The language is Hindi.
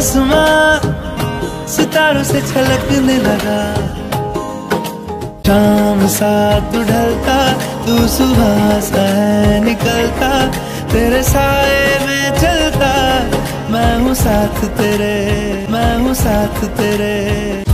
आसमां सितारों से छलकने लगा। शाम सा तू ढलता तू सुबह सा है निकलता, तेरे साए में चलता। मैं हूँ साथ तेरे, मैं हूँ साथ तेरे।